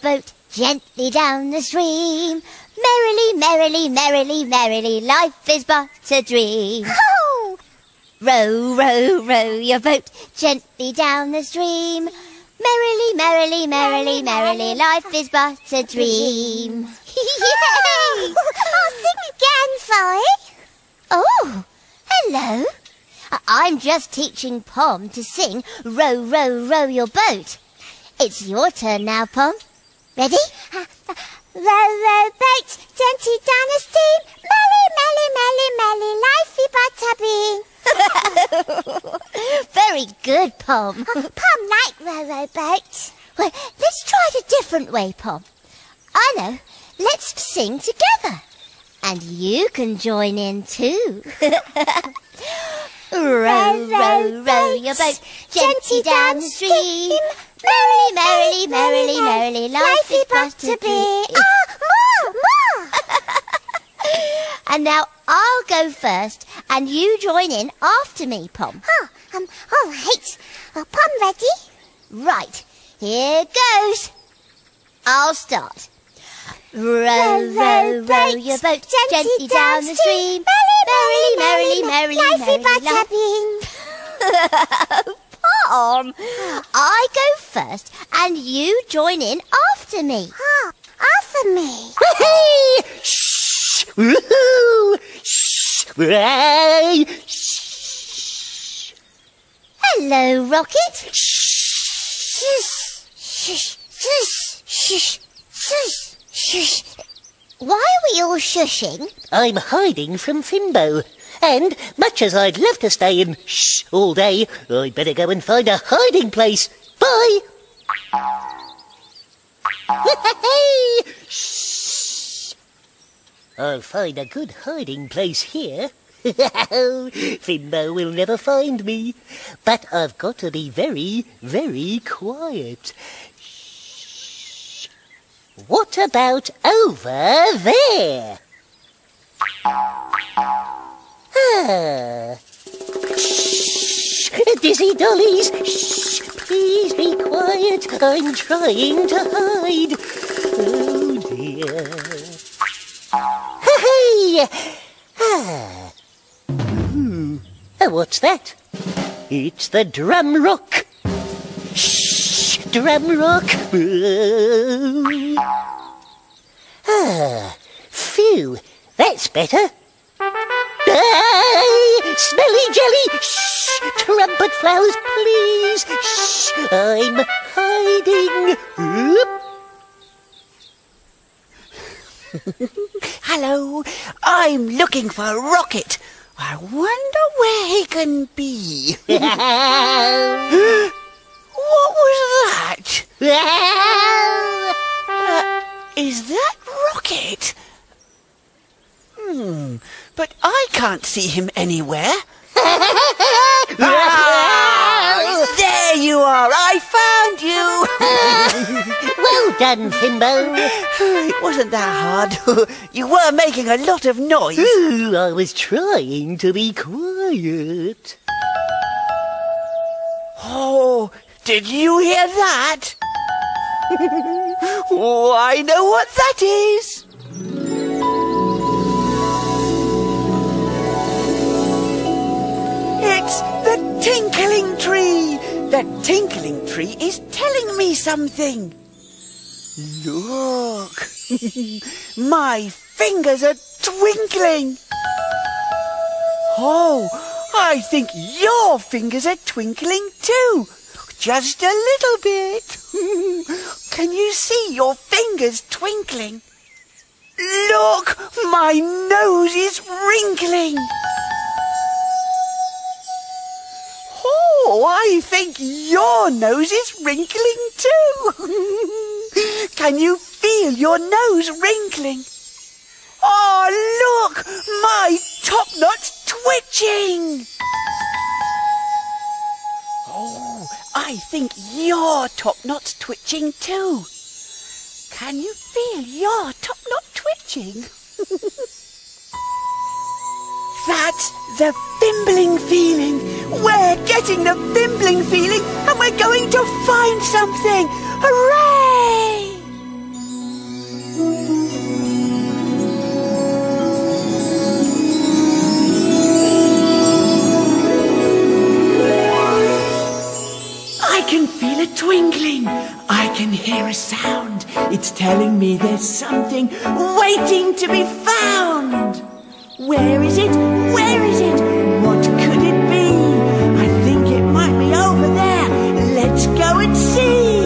boat gently down the stream. Merrily, merrily, merrily, merrily, life is but a dream. Oh! Row, row, row your boat gently down the stream. Merrily, merrily, merrily, merrily, life is but a dream. Yay! oh, sing again, Zoe. Oh, hello. I'm just teaching Pom to sing Row, row, row your boat. It's your turn now, Pom. Ready? Row, row, boat, gently down the stream. Merry, merry, merry, lifey but a. Very good, Pom. Pom like row, row, boat. Well, let's try it a different way, Pom. I know. Let's sing together. And you can join in too. row, row, row your boat gently down the stream. Merrily, merrily, merrily, merrily, life is but a dream. Ah, more, more. And now I'll go first, and you join in after me, Pom. Oh, um, all right. Uh, Pom ready? Right, here goes. I'll start. Row, row, row your boat gently down the stream. Merrily, merrily, merrily, merrily, Lifey but a life- beam. Pom, I go first, and you join in after me. Oh, after me. Hey! Shh! Woohoo! Shh! Hey! Shh! Hello, Rockit. Shush, shush, shush, shush, shush, shush. Why are we all shushing? I'm hiding from Fimbo. And, much as I'd love to stay in shh all day, I'd better go and find a hiding place. Bye! Hey! Shh! I'll find a good hiding place here. Fimbo will never find me. But I've got to be very, very quiet. What about over there? Ah. Shh! Dizzy dollies! Shh! Please be quiet. I'm trying to hide. Oh dear. Hey! Ah. Hmm. Uh, What's that? It's the drum rock. Drum rock. Ah. Phew. That's better. Hey! Smelly jelly! Shh! Trumpet flowers, please! Shh! I'm hiding! Hello, I'm looking for Rockit. I wonder where he can be. what was that? Uh, is that Rockit? Hmm, but I can't see him anywhere. Ah, there you are! I found you! well done, Fimbo. it wasn't that hard. you were making a lot of noise. Ooh, I was trying to be quiet. Oh, did you hear that? Oh, I know what that is. It's the tinkling tree. The tinkling tree is telling me something. Look, my fingers are twinkling. Oh, I think your fingers are twinkling too. Just a little bit. Can you see your fingers twinkling? Look, my nose is wrinkling. Oh, I think your nose is wrinkling too. Can you feel your nose wrinkling? Oh, look, my top knot's twitching. Oh, I think your top knot's twitching too. Can you feel your top knot twitching? That's the fimbling feeling. We're getting the fimbling feeling and we're going to find something! Hooray! Twinkling. I can hear a sound. It's telling me there's something waiting to be found. Where is it? Where is it? What could it be? I think it might be over there. Let's go and see.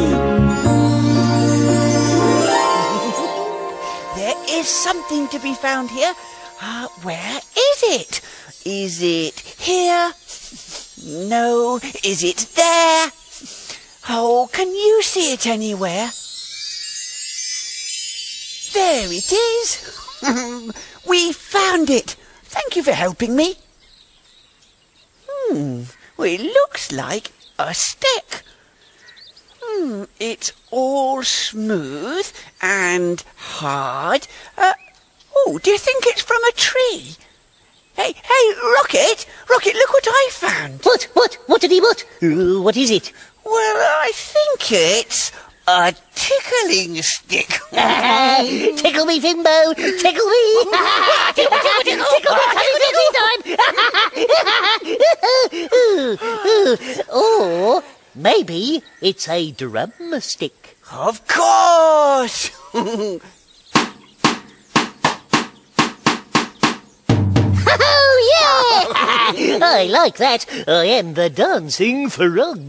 there is something to be found here. Uh, where is it? Is it here? No. Is it there? Oh, can you see it anywhere? There it is. we found it. Thank you for helping me. Hmm, well, it looks like a stick. Hmm, it's all smooth and hard. Uh, oh, do you think it's from a tree? Hey, hey, Rockit! Rockit, look what I found! What? What? What did he what? Uh, what is it? Well, I think it's a tickling stick. tickle me, Fimbo! Tickle me! tickle, tickle, tickle! Tickle me, tickle me time! or maybe it's a drumstick. of course! I like that. I am the dancing frog.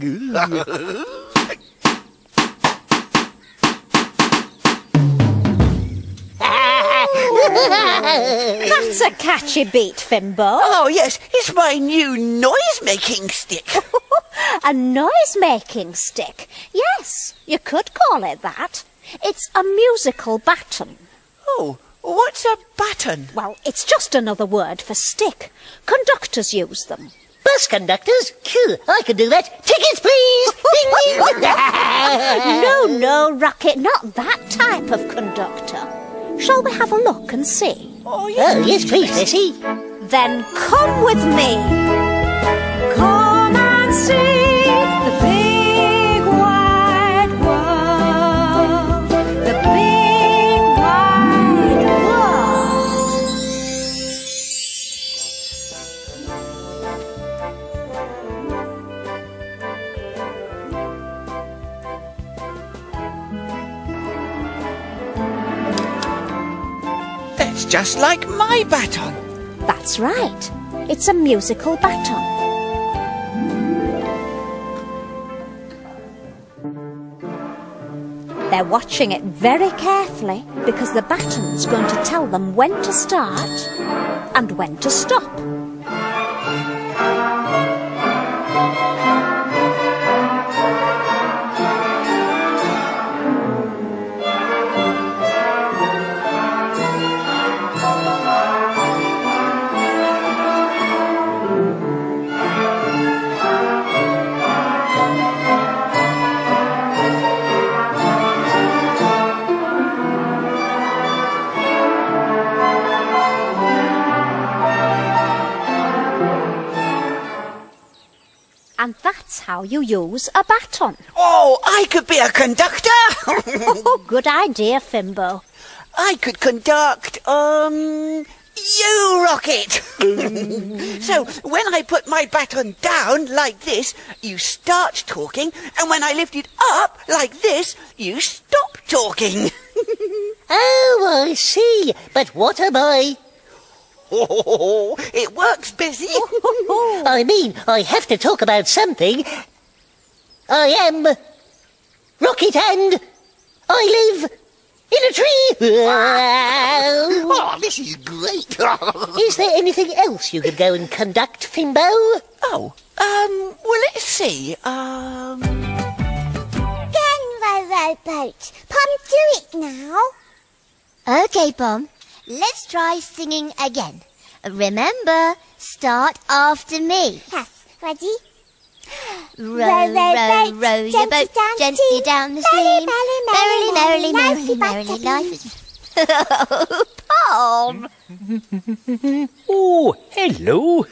That's a catchy beat, Fimbo. oh, yes, it's my new noise-making stick. A noise making stick. Yes, you could call it that. It's a musical baton. oh, what's a button? Well, it's just another word for stick. Conductors use them. Bus conductors? Phew, I can do that. Tickets, please! Ding, ding. No, no, Rockit, not that type of conductor. Shall we have a look and see? Oh, yes. Oh, yes, please, Bessie. Then come with me. Come and see just like my baton. That's right. It's a musical baton. They're watching it very carefully because the baton's going to tell them when to start and when to stop. How you use a baton. Oh, I could be a conductor. Oh, good idea, Fimbo. I could conduct, um, you, Rockit. so, when I put my baton down like this, you start talking, and when I lift it up like this, you stop talking. Oh, I see. But what am I? Oh, it works, Bessie. I mean, I have to talk about something. I am Rockit and I live in a tree. Oh, this is great. Is there anything else you could go and conduct, Fimbo? oh, um, well, let's see. Um, Again, row, row, boat. Pom, do it now. Okay, Pom. Let's try singing again. Remember, start after me. Yes, ready? Row, Row, row, row, boat, row your gently boat down gently stream. down the Merrily, stream. merrily, merrily, merrily, merrily, merrily, merrily, merrily, life is. Pom! Oh, hello.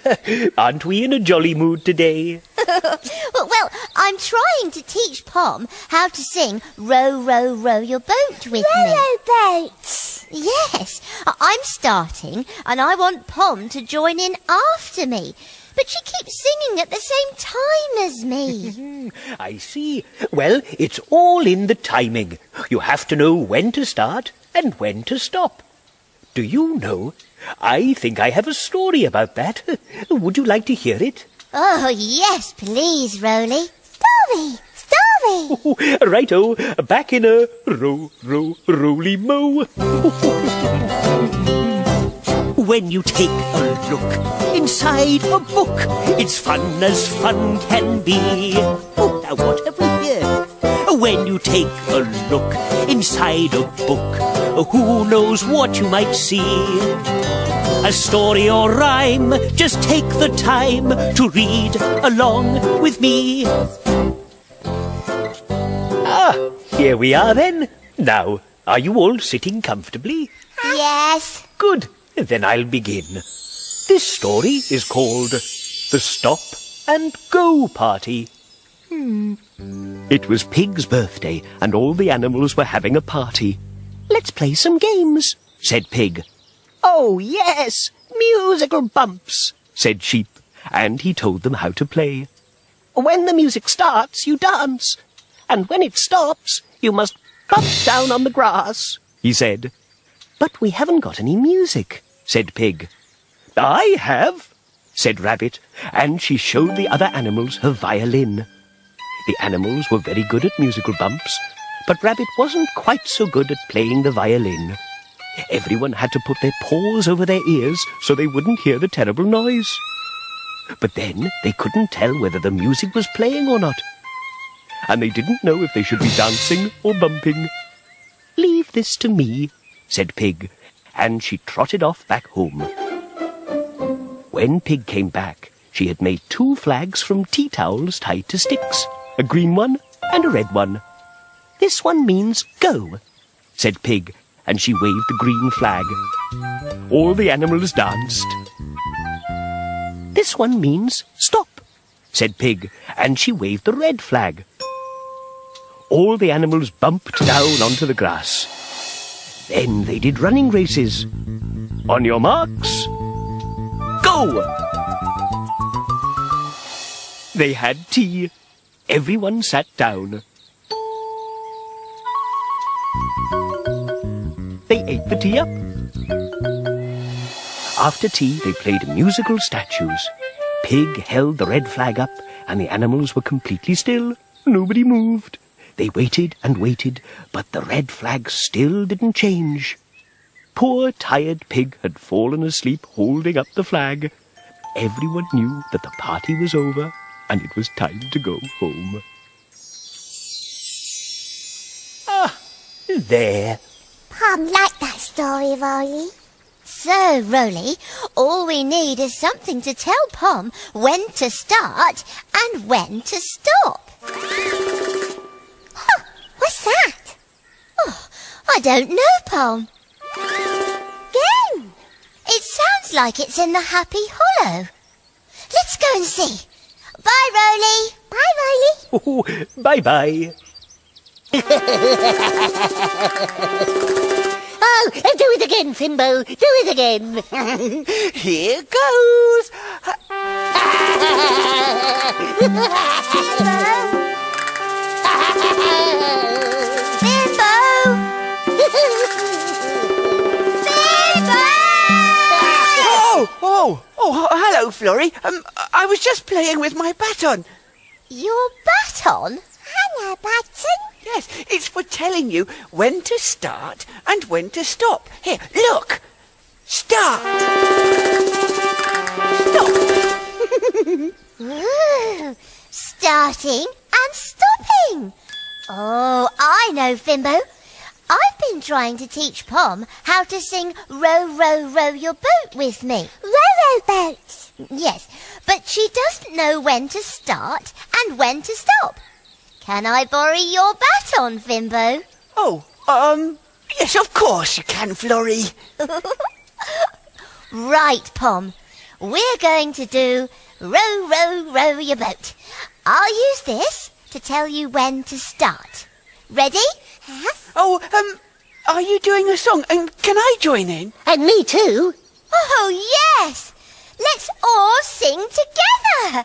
Aren't we in a jolly mood today? well, I'm trying to teach Pom how to sing Row, Row, Row Your Boat with Row, me. row boats. Yes, I'm starting and I want Pom to join in after me. But she keeps singing at the same time as me. I see. Well, it's all in the timing. You have to know when to start and when to stop. Do you know? I think I have a story about that. Would you like to hear it? oh, yes, please, Roly. Story, story. Righto, back in a row, row, roly mo. when you take a look inside a book, it's fun as fun can be. Oh, now what have we here? When you take a look inside a book, who knows what you might see? A story or rhyme, just take the time to read along with me. Ah, here we are then. Now, are you all sitting comfortably? Yes. Good. Then I'll begin. This story is called The Stop and Go Party. Hmm. It was Pig's birthday, and all the animals were having a party. Let's play some games, said Pig. Oh, yes, musical bumps, said Sheep, and he told them how to play. When the music starts, you dance, and when it stops, you must bump down on the grass, he said. But we haven't got any music, said Pig. I have, said Rabbit, and she showed the other animals her violin. The animals were very good at musical bumps, but Rabbit wasn't quite so good at playing the violin. Everyone had to put their paws over their ears so they wouldn't hear the terrible noise. But then they couldn't tell whether the music was playing or not. And they didn't know if they should be dancing or bumping. Leave this to me, said Pig, and she trotted off back home. When Pig came back, she had made two flags from tea towels tied to sticks, a green one and a red one. This one means go, said Pig, and she waved the green flag. All the animals danced. This one means stop, said Pig, and she waved the red flag. All the animals bumped down onto the grass. Then they did running races. On your marks, go! They had tea. Everyone sat down. They ate the tea up. After tea, they played musical statues. Pig held the red flag up, and the animals were completely still. Nobody moved. They waited and waited, but the red flag still didn't change. Poor tired Pig had fallen asleep holding up the flag. Everyone knew that the party was over, and it was time to go home. Ah, there. Pom liked that story, Roly. So, Roly, all we need is something to tell Pom when to start and when to stop. Huh, what's that? Oh, I don't know, Pom. Game. It sounds like it's in the Happy Hollow. Let's go and see. Bye, Roly. Bye, Roly. Oh, bye-bye. Oh, do it again, Fimbo. Do it again. Here goes. Bimbo! Oh, oh, oh, hello, Florrie. Um, I was just playing with my baton. Your baton? Hello, Button. Yes, it's for telling you when to start and when to stop. Here, look. Start. Stop. Ooh, starting and stopping. Oh, I know, Fimbo. I've been trying to teach Pom how to sing Row, Row, Row Your Boat with me. Row, row boat. Yes, but she doesn't know when to start and when to stop. Can I borrow your baton, Fimbo? Oh, um, yes, of course you can, Florrie. Right, Pom. We're going to do row, row, row your boat. I'll use this, to tell you when to start. Ready? Yes. Oh, um, are you doing a song? And can I join in? And me too. Oh, yes. Let's all sing together.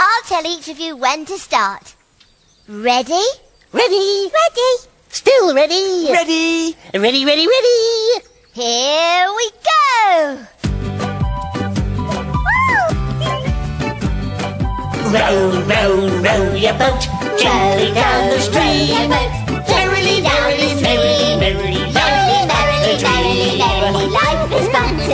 I'll tell each of you when to start. Ready? Ready? Ready. Still ready? Ready? Ready, ready, ready. Here we go. Row, row, row your boat gently down the stream.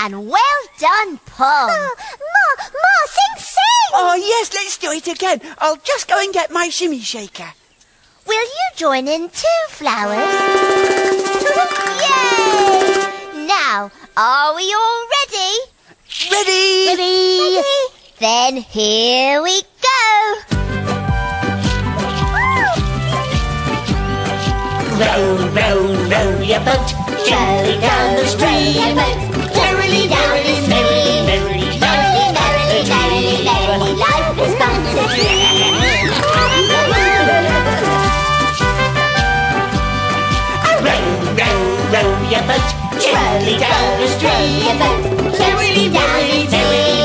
And well done, Pom. Ma, Ma, sing, sing. Oh, yes, let's do it again. I'll just go and get my shimmy shaker. Will you join in too, Flowers? Yay! Now, are we all ready? Ready? Ready? Then here we go. Row, row, row your boat gently down the stream. Merrily, merrily, merrily, merrily, Merrily, merrily, merrily, merrily, life is but a dream. Row, your boat gently down stream. Merrily, merrily, merrily, merrily,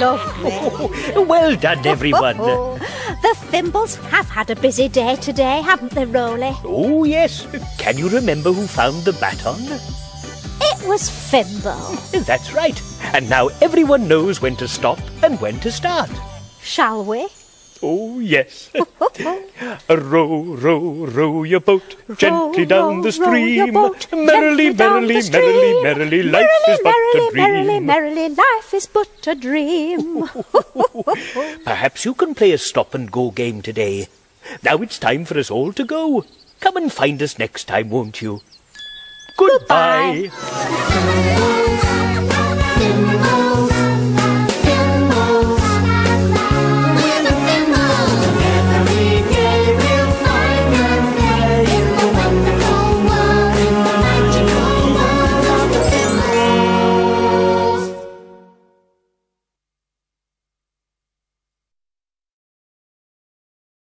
lovely. well done, everyone. Oh, the Fimbles have had a busy day today, haven't they, Roly? oh, yes. Can you remember who found the baton? It was Fimble. That's right. And now everyone knows when to stop and when to start. Shall we? Oh, yes. row, row, row your boat gently Row, down row, the stream. boat merrily, down merrily, the merrily, stream. merrily, life is but merrily, a dream. merrily, merrily, life is but a dream. Perhaps you can play a stop and go game today. Now it's time for us all to go. Come and find us next time, won't you? Goodbye. Goodbye.